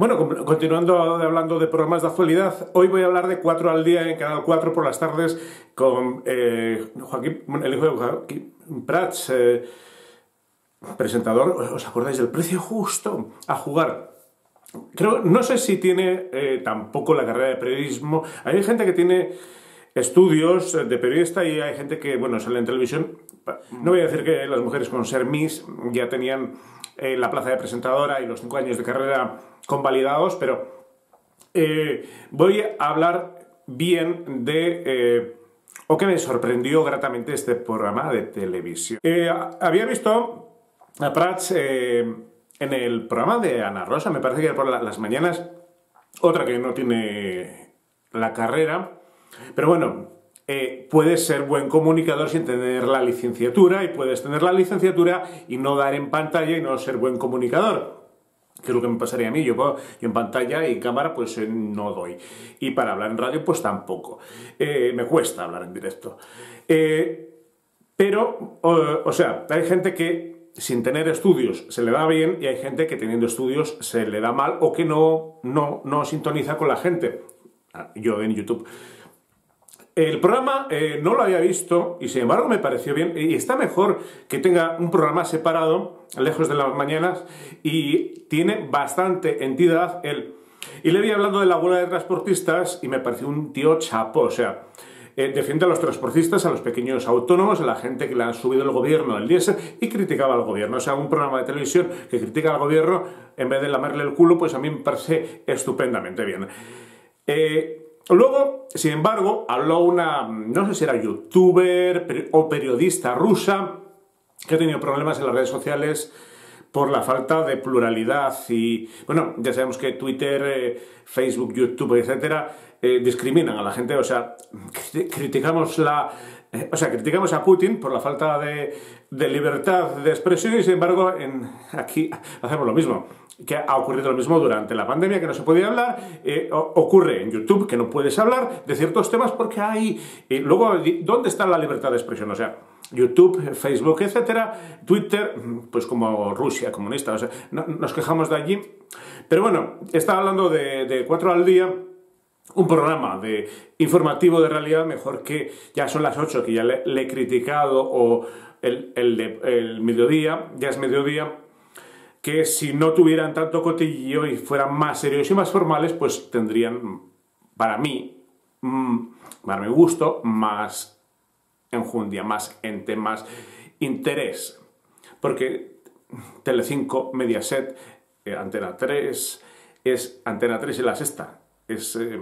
Bueno, continuando hablando de programas de actualidad, hoy voy a hablar de 4 al día en Canal 4 por las tardes con eh, Joaquín, el hijo de Joaquín Prats, eh, presentador, ¿os acordáis del precio justo a jugar? Creo, no sé si tiene eh, tampoco la carrera de periodismo. Hay gente que tiene estudios de periodista y hay gente que, bueno, sale en televisión. No voy a decir que las mujeres con ser Miss ya tenían la plaza de presentadora y los cinco años de carrera convalidados, pero eh, voy a hablar bien de... Eh, o que me sorprendió gratamente este programa de televisión. Eh, había visto a Prats en el programa de Ana Rosa, me parece que por las mañanas, otra que no tiene la carrera, pero bueno, puedes ser buen comunicador sin tener la licenciatura y puedes tener la licenciatura y no dar en pantalla y no ser buen comunicador que es lo que me pasaría a mí. Yo, en pantalla y cámara pues eh, no doy. Y para hablar en radio pues tampoco. Eh, me cuesta hablar en directo. Eh, pero, o, sea, hay gente que sin tener estudios se le da bien y hay gente que teniendo estudios se le da mal o que no, no, no sintoniza con la gente. Ah, yo en YouTube. El programa eh, no lo había visto y sin embargo me pareció bien y está mejor que tenga un programa separado, lejos de las mañanas, y tiene bastante entidad él. Y le vi hablando de la huelga de transportistas y me pareció un tío chapo, o sea, eh, defiende a los transportistas, a los pequeños autónomos, a la gente que le han subido el gobierno el diésel y criticaba al gobierno. O sea, un programa de televisión que critica al gobierno en vez de lamerle el culo, pues a mí me parece estupendamente bien. Eh, Luego, sin embargo, habló una, no sé si era youtuber o periodista rusa, que ha tenido problemas en las redes sociales por la falta de pluralidad y, bueno, ya sabemos que Twitter, eh, Facebook, YouTube, etcétera, eh, discriminan a la gente, o sea, criticamos la... Eh, o sea, criticamos a Putin por la falta de, libertad de expresión y sin embargo en, aquí hacemos lo mismo que ha ocurrido lo mismo durante la pandemia, que no se podía hablar, eh, ocurre en YouTube, que no puedes hablar de ciertos temas porque hay... luego, ¿dónde está la libertad de expresión? O sea, YouTube, Facebook, etcétera, Twitter, pues como Rusia comunista, o sea, nos quejamos de allí. Pero bueno, estaba hablando de, de cuatro al día, un programa de informativo de realidad mejor que ya son las 8 que ya le, he criticado o el, el, el mediodía, ya es mediodía, que si no tuvieran tanto cotillillo y fueran más serios y más formales, pues tendrían, para mí, mm, para mi gusto, más enjundia, más ente, más interés. Porque Telecinco, Mediaset, eh, Antena 3, es Antena 3 y la sexta. Es eh,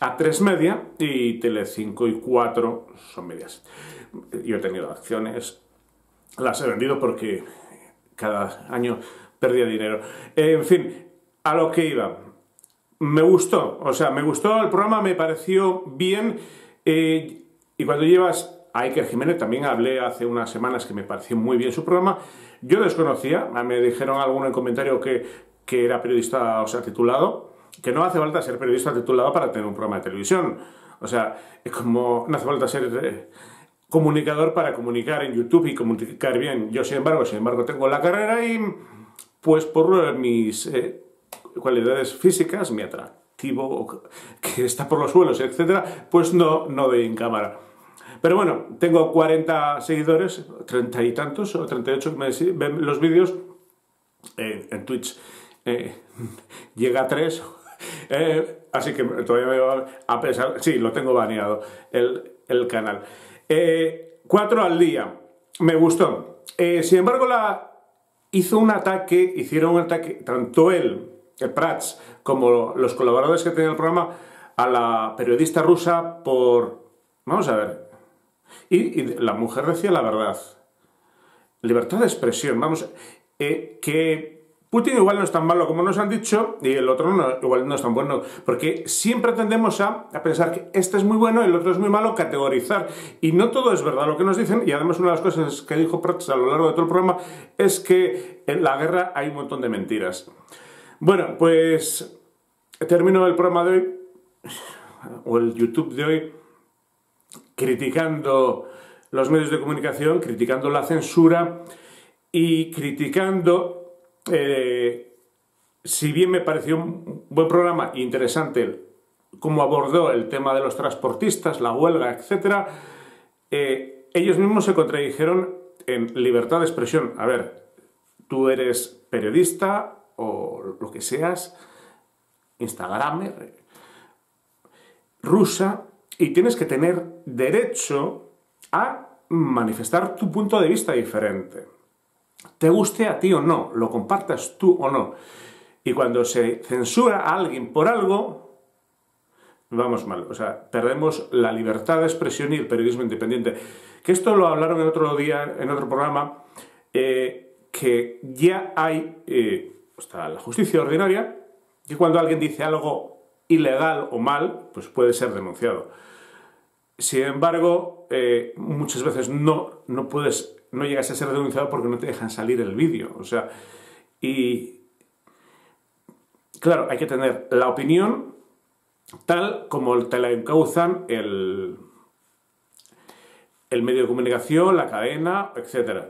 A3 media y Telecinco y 4 son medias. Yo he tenido acciones, las he vendido porque cada año perdía dinero. en fin, a lo que iba. Me gustó, o sea, me gustó el programa, me pareció bien. Eh, y cuando llevas a Iker Jiménez, también hablé hace unas semanas que me pareció muy bien su programa. Yo desconocía, me dijeron alguno en comentario que, que era periodista, o sea, titulado, que no hace falta ser periodista titulado para tener un programa de televisión. O sea, es como, no hace falta ser eh, comunicador para comunicar en YouTube y comunicar bien. Yo, sin embargo, sin embargo, tengo la carrera y pues por mis eh, cualidades físicas, mi atractivo que está por los suelos, etcétera, pues no, no doy en cámara. Pero bueno, tengo 40 seguidores, 30 y tantos, o 38 que me ven los vídeos eh, en Twitch. Eh, llega a 3, así que todavía me va a pesar, sí, lo tengo baneado, el, el canal. 4 al día, me gustó. sin embargo, la, hizo un ataque, hicieron un ataque, tanto él, el Prats, como los colaboradores que tenía el programa, a la periodista rusa por... Vamos a ver. Y, la mujer decía la verdad. Libertad de expresión, vamos, eh, que Putin igual no es tan malo como nos han dicho y el otro no, igual no es tan bueno, porque siempre tendemos a, pensar que este es muy bueno y el otro es muy malo, categorizar. Y no todo es verdad lo que nos dicen, y además una de las cosas que dijo Prats a lo largo de todo el programa es que en la guerra hay un montón de mentiras. Bueno, pues termino el programa de hoy, o el YouTube de hoy, criticando los medios de comunicación, criticando la censura y criticando eh, si bien me pareció un buen programa interesante cómo abordó el tema de los transportistas, la huelga, etc., eh, ellos mismos se contradijeron en libertad de expresión. A ver, tú eres periodista o lo que seas, Instagramer, rusa, y tienes que tener derecho a manifestar tu punto de vista diferente. Te guste a ti o no, lo compartas tú o no. Y cuando se censura a alguien por algo, vamos mal. O sea, perdemos la libertad de expresión y el periodismo independiente. Que esto lo hablaron en otro día, en otro programa, eh, que ya hay, eh, la justicia ordinaria, que cuando alguien dice algo ilegal o mal, pues puede ser denunciado. Sin embargo, eh, muchas veces no, no puedes, no llegas a ser denunciado porque no te dejan salir el vídeo. O sea, y claro, hay que tener la opinión tal como te la encauzan el, el medio de comunicación, la cadena, etc.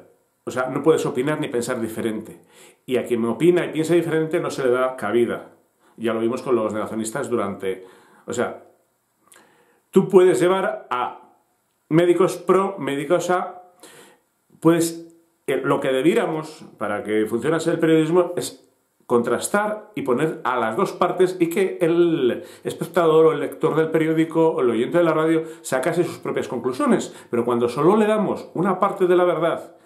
O sea, no puedes opinar ni pensar diferente. Y a quien me opina y piensa diferente no se le da cabida. Ya lo vimos con los negacionistas durante... O sea, tú puedes llevar a médicos pro, médicos a... Puedes... Eh, lo que debiéramos para que funcionase el periodismo es contrastar y poner a las dos partes y que el espectador o el lector del periódico o el oyente de la radio sacase sus propias conclusiones. Pero cuando solo le damos una parte de la verdad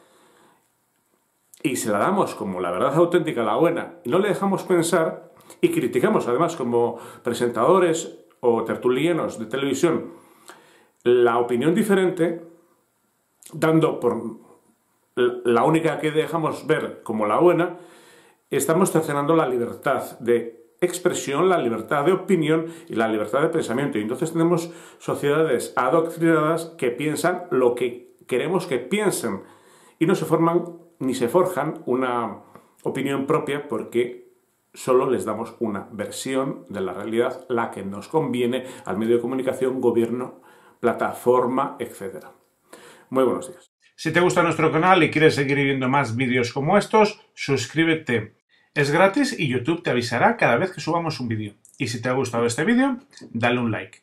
y se la damos como la verdad auténtica, la buena, y no le dejamos pensar y criticamos además como presentadores o tertulianos de televisión la opinión diferente, dando por la única que dejamos ver como la buena, estamos cercenando la libertad de expresión, la libertad de opinión y la libertad de pensamiento. Y entonces tenemos sociedades adoctrinadas que piensan lo que queremos que piensen y no se forman ni se forjan una opinión propia porque solo les damos una versión de la realidad, la que nos conviene al medio de comunicación, gobierno, plataforma, etc. Muy buenos días. Si te gusta nuestro canal y quieres seguir viendo más vídeos como estos, suscríbete es gratis y YouTube te avisará cada vez que subamos un vídeo. Y si te ha gustado este vídeo, dale un like.